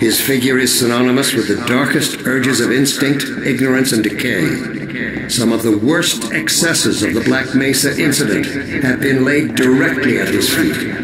His figure is synonymous with the darkest urges of instinct, ignorance, and decay. Some of the worst excesses of the Black Mesa incident have been laid directly at his feet.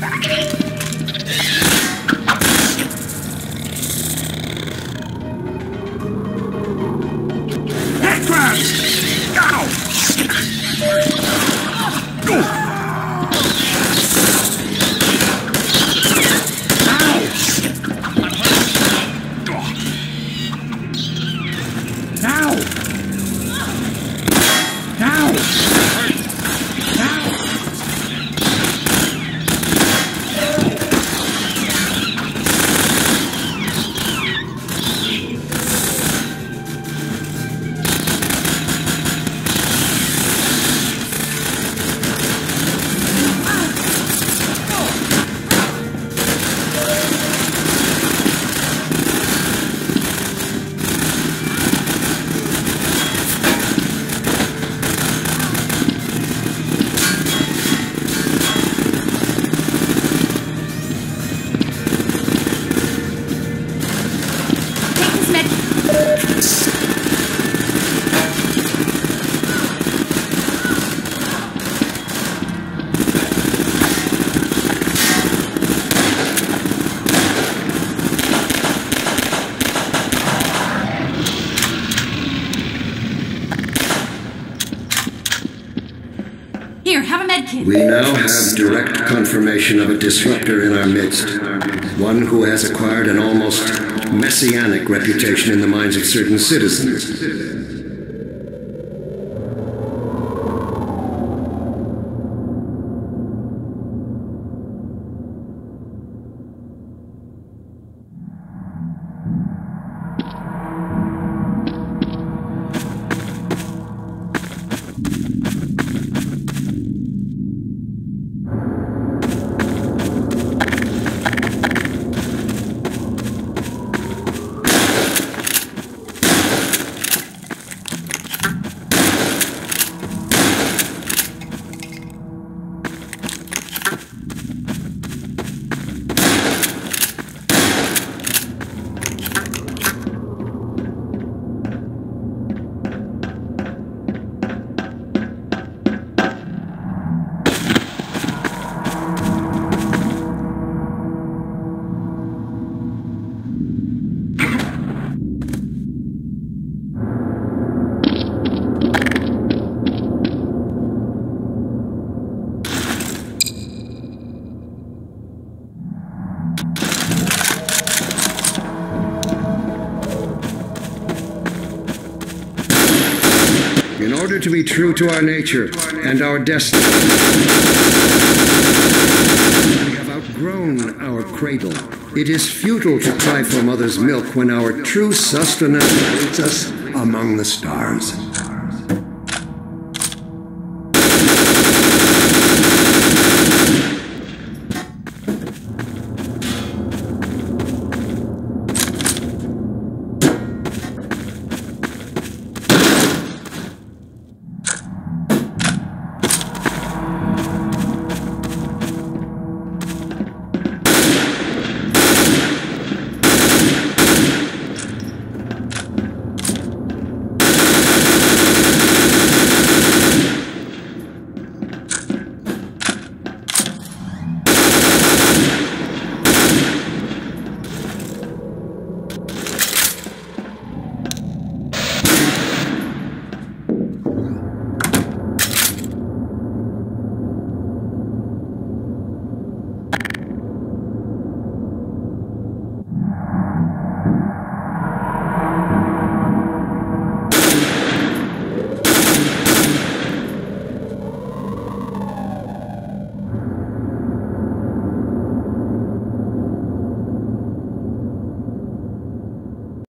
Bye. We now have direct confirmation of a disruptor in our midst. One who has acquired an almost messianic reputation in the minds of certain citizens. Order to be true to our nature and our destiny. We have outgrown our cradle. It is futile to cry for mother's milk when our true sustenance awaits us among the stars.